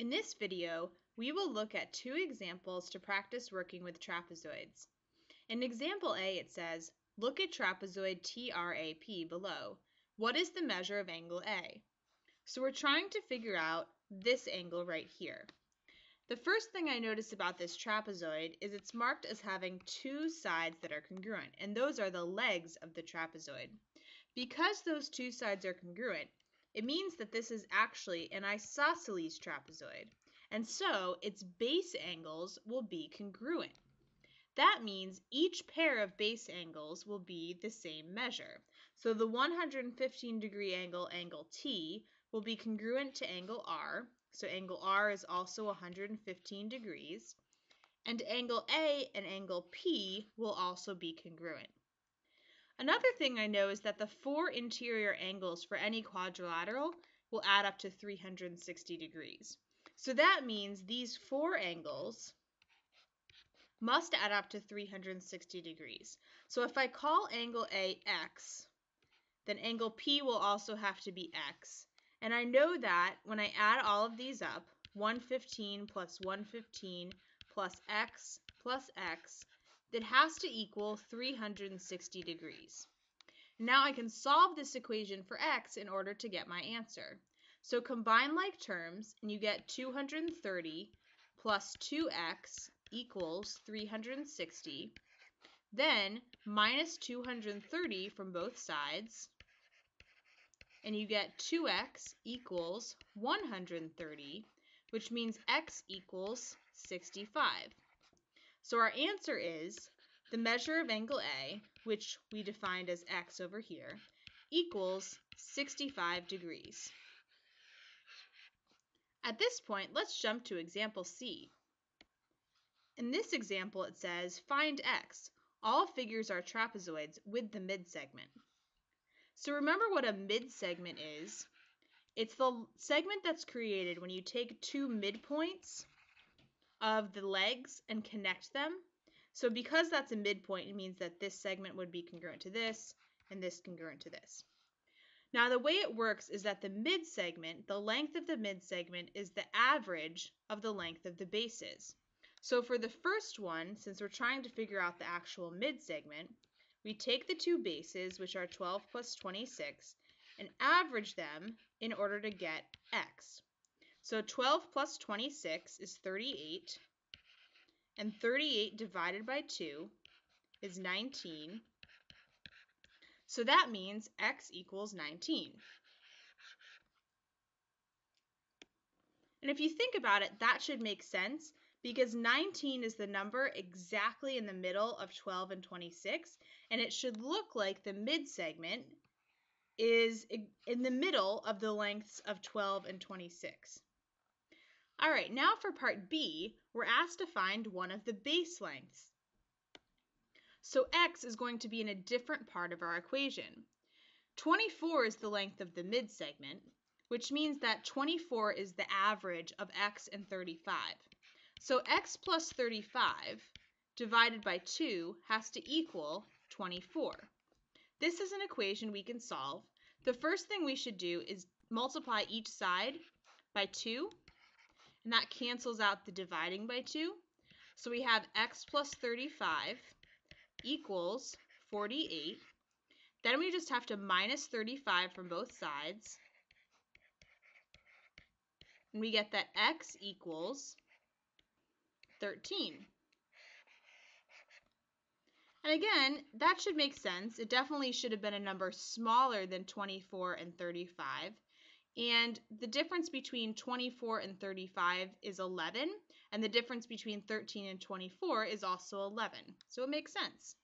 In this video, we will look at two examples to practice working with trapezoids. In example A, it says, look at trapezoid TRAP below. What is the measure of angle A? So we're trying to figure out this angle right here. The first thing I notice about this trapezoid is it's marked as having two sides that are congruent, and those are the legs of the trapezoid. Because those two sides are congruent, it means that this is actually an isosceles trapezoid, and so its base angles will be congruent. That means each pair of base angles will be the same measure. So the 115 degree angle, angle T, will be congruent to angle R. So angle R is also 115 degrees. And angle A and angle P will also be congruent. Another thing I know is that the four interior angles for any quadrilateral will add up to 360 degrees. So that means these four angles must add up to 360 degrees. So if I call angle A x, then angle P will also have to be x. And I know that when I add all of these up, 115 plus 115 plus x plus x that has to equal 360 degrees. Now I can solve this equation for x in order to get my answer. So combine like terms and you get 230 plus 2x equals 360. Then minus 230 from both sides and you get 2x equals 130, which means x equals 65. So our answer is the measure of angle A, which we defined as x over here, equals 65 degrees. At this point, let's jump to example C. In this example, it says, find x. All figures are trapezoids with the midsegment. So remember what a midsegment is. It's the segment that's created when you take two midpoints of the legs and connect them. So because that's a midpoint, it means that this segment would be congruent to this and this congruent to this. Now the way it works is that the mid segment, the length of the mid segment is the average of the length of the bases. So for the first one, since we're trying to figure out the actual mid segment, we take the two bases, which are 12 plus 26, and average them in order to get x. So 12 plus 26 is 38, and 38 divided by 2 is 19. So that means x equals 19. And if you think about it, that should make sense because 19 is the number exactly in the middle of 12 and 26, and it should look like the mid segment is in the middle of the lengths of 12 and 26. All right, now for part B, we're asked to find one of the base lengths. So x is going to be in a different part of our equation. 24 is the length of the midsegment, which means that 24 is the average of x and 35. So x plus 35 divided by 2 has to equal 24. This is an equation we can solve. The first thing we should do is multiply each side by 2 and that cancels out the dividing by 2. So we have x plus 35 equals 48. Then we just have to minus 35 from both sides. And we get that x equals 13. And again, that should make sense. It definitely should have been a number smaller than 24 and 35. And the difference between 24 and 35 is 11, and the difference between 13 and 24 is also 11. So it makes sense.